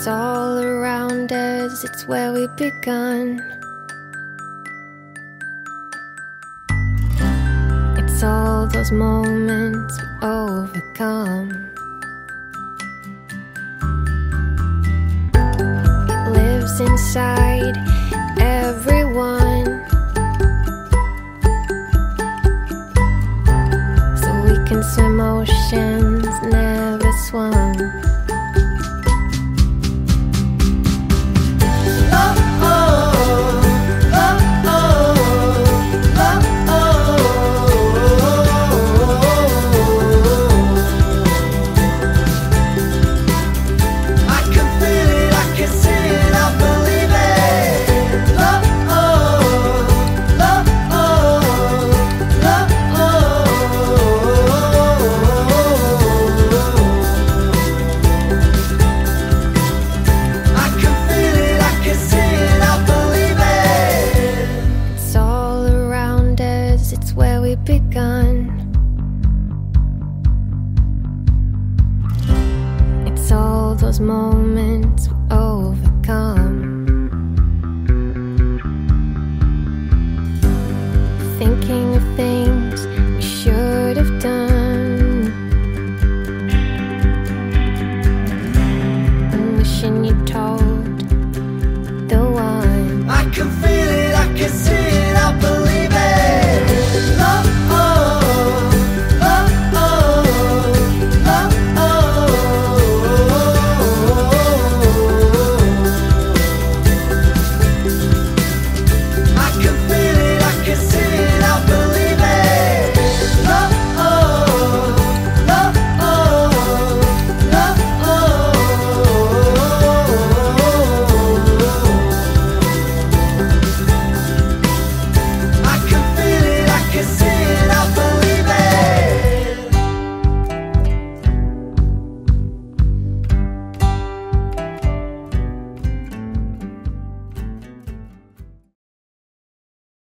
It's all around us, it's where we begun. It's all those moments we overcome. It lives inside everyone. So we can swim oceans where we begun. It's all those moments we overcome. Thinking of things.